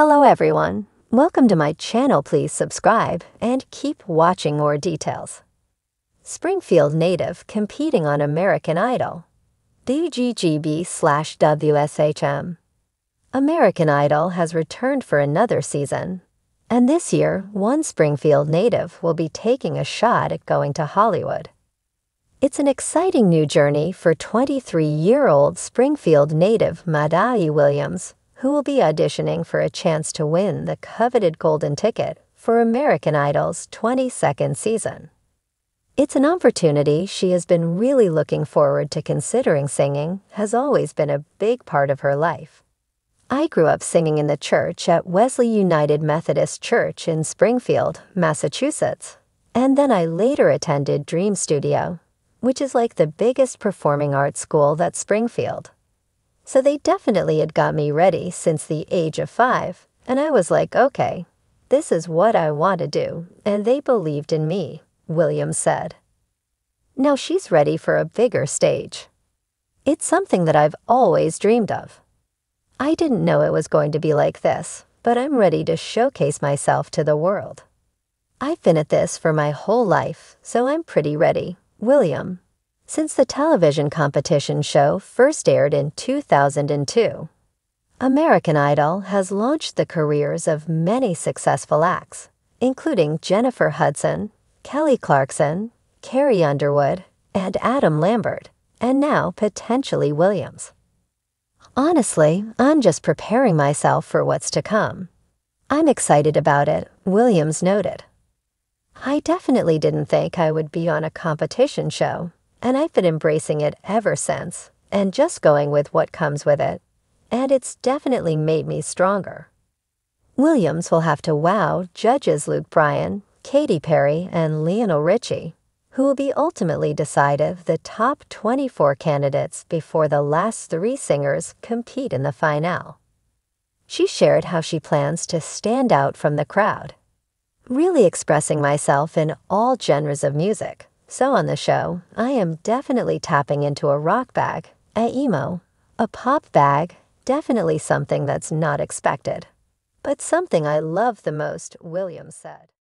Hello everyone. Welcome to my channel. Please subscribe and keep watching more details. Springfield native competing on American Idol. BGGB slash WSHM. American Idol has returned for another season. And this year, one Springfield native will be taking a shot at going to Hollywood. It's an exciting new journey for 23 year old Springfield native Madai Williams, who will be auditioning for a chance to win the coveted golden ticket for American Idol's 22nd season. It's an opportunity she has been really looking forward to considering singing has always been a big part of her life. I grew up singing in the church at Wesley United Methodist Church in Springfield, Massachusetts, and then I later attended Dream Studio, which is like the biggest performing arts school that's Springfield. So they definitely had got me ready since the age of five, and I was like, okay, this is what I want to do, and they believed in me, Williams said. Now she's ready for a bigger stage. It's something that I've always dreamed of. I didn't know it was going to be like this, but I'm ready to showcase myself to the world. I've been at this for my whole life, so I'm pretty ready. William since the television competition show first aired in 2002. American Idol has launched the careers of many successful acts, including Jennifer Hudson, Kelly Clarkson, Carrie Underwood, and Adam Lambert, and now potentially Williams. Honestly, I'm just preparing myself for what's to come. I'm excited about it, Williams noted. I definitely didn't think I would be on a competition show, and I've been embracing it ever since and just going with what comes with it. And it's definitely made me stronger. Williams will have to wow judges Luke Bryan, Katy Perry, and Lionel Richie, who will be ultimately decided the top 24 candidates before the last three singers compete in the finale. She shared how she plans to stand out from the crowd, really expressing myself in all genres of music. So on the show, I am definitely tapping into a rock bag, a emo, a pop bag, definitely something that's not expected. But something I love the most, Williams said.